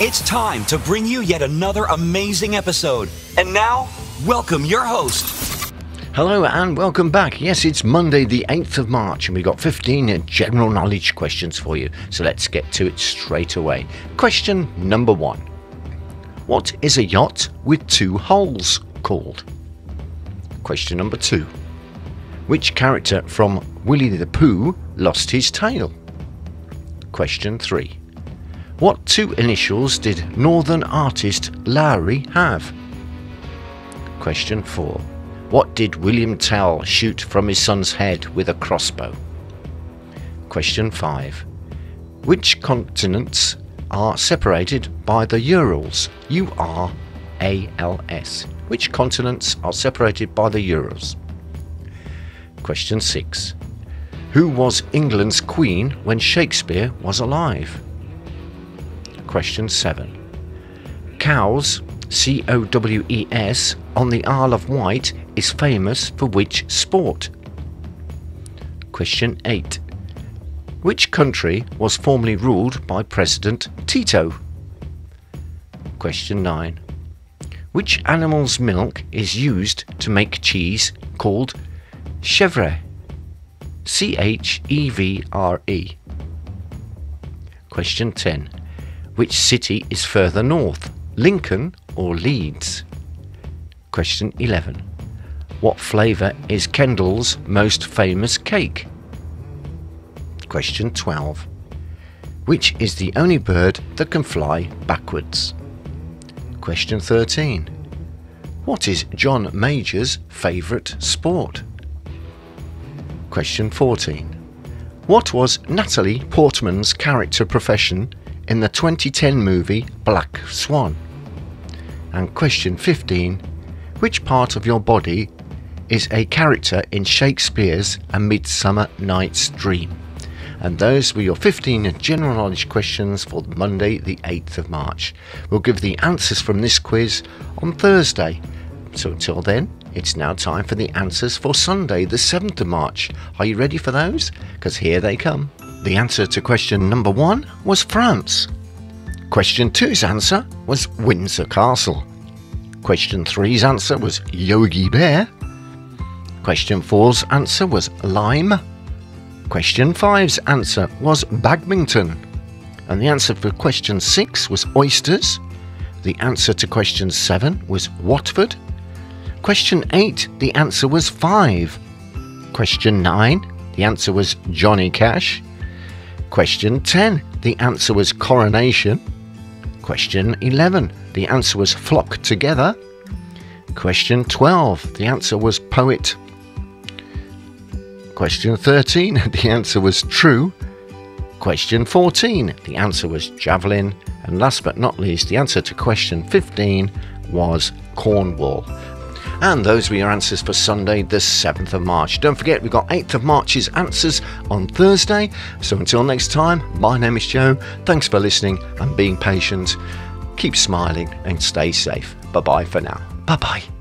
It's time to bring you yet another amazing episode. And now, welcome your host. Hello and welcome back. Yes, it's Monday, the 8th of March, and we've got 15 general knowledge questions for you. So let's get to it straight away. Question number one What is a yacht with two hulls called? Question number two Which character from Winnie the Pooh lost his tail? Question three What two initials did Northern artist Lowry have? Question 4. What did William Tell shoot from his son's head with a crossbow? Question 5. Which continents are separated by the Urals? U R A L S. Which continents are separated by the Urals? Question 6. Who was England's Queen when Shakespeare was alive? Question 7. Cowes, C O W E S, on the Isle of Wight is famous for which sport? Question 8. Which country was formerly ruled by President Tito? Question 9. Which animal's milk is used to make cheese called chèvre? C H E V R E. Question 10. Which city is further north, Lincoln or Leeds? Question 11. What flavour is Kendal's most famous cake? Question 12. Which is the only bird that can fly backwards? Question 13. What is John Major's favourite sport? Question 14. What was Natalie Portman's character profession in the 2010 movie Black Swan? And question 15. Which part of your body is a character in Shakespeare's A Midsummer Night's Dream? And those were your 15 general knowledge questions for Monday, the 8th of March. We'll give the answers from this quiz on Thursday. So until then, it's now time for the answers for Sunday, the 7th of March. Are you ready for those? Because here they come. The answer to question number one was France. Question two's answer was Windsor Castle. Question three's answer was Yogi Bear. Question four's answer was Lime. Question five's answer was Badminton. And the answer for question six was oysters. The answer to question seven was Watford. Question 8, the answer was 5. Question 9, the answer was Johnny Cash. Question 10, the answer was Coronation. Question 11, the answer was Flock Together. Question 12, the answer was Poet. Question 13, the answer was True. Question 14, the answer was Javelin. And last but not least, the answer to question 15 was Cornwall. And those were your answers for Sunday, the 7th of March. Don't forget, we've got 8th of March's answers on Thursday. So until next time, my name is Joe. Thanks for listening and being patient. Keep smiling and stay safe. Bye bye for now. Bye bye.